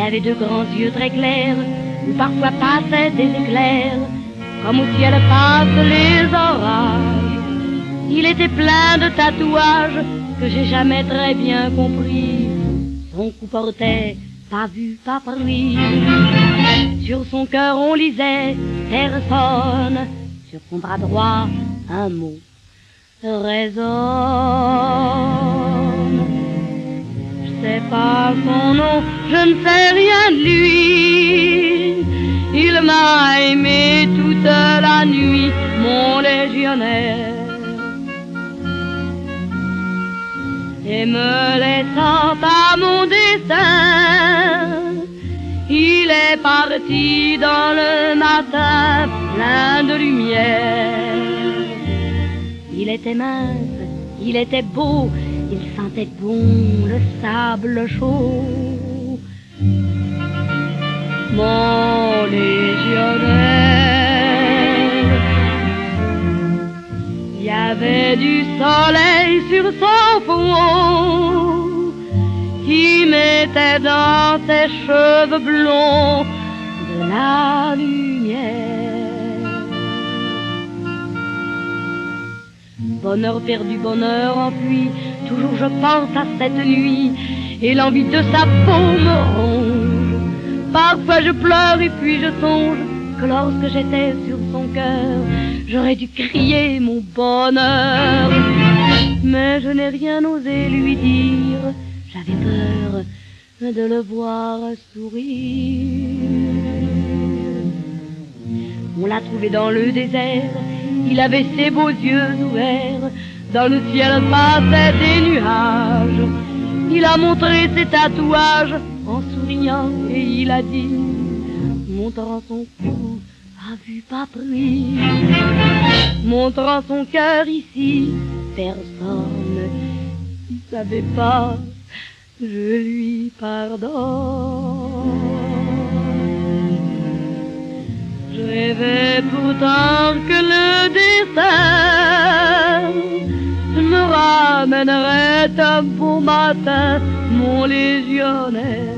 avait de grands yeux très clairs, où parfois passaient des éclairs, comme au ciel passent les orages. Il était plein de tatouages que j'ai jamais très bien compris. Son cou portait pas vu, pas pris. Sur son cœur on lisait personne, sur son bras droit un mot résonne. Pas son nom, je ne sais rien de lui. Il m'a aimé toute la nuit, mon légionnaire. Et me laissant à mon destin, il est parti dans le matin plein de lumière. Il était mince, il était beau, il sentait bon le sable chaud. Mon légionnaire, il y avait du soleil sur son front qui mettait dans ses cheveux blonds de la lumière. Bonheur perdu, bonheur enfui, toujours je pense à cette nuit et l'envie de sa peau me ronge. Parfois je pleure et puis je songe que lorsque j'étais sur son cœur, j'aurais dû crier mon bonheur. Mais je n'ai rien osé lui dire, j'avais peur de le voir sourire. On l'a trouvé dans le désert, il avait ses beaux yeux ouverts, dans le ciel passaient des nuages. Il a montré ses tatouages en souriant et il a dit, montrant son cou, pas vu, pas montrant son cœur ici, personne ne savait pas, je lui pardonne. Je rêvais pourtant que le destin ramènerait un beau matin, mon légionnaire.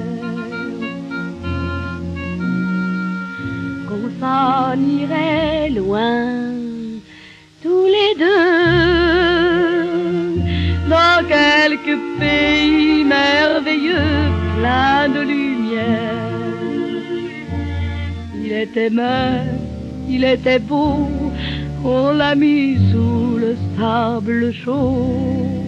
Qu'on s'en irait loin, tous les deux, dans quelques pays merveilleux, plein de lumière. Il était mince, il était beau, on l'a mis sous le sable chaud.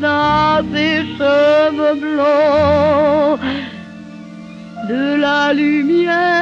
Dans ses cheveux blonds de la lumière.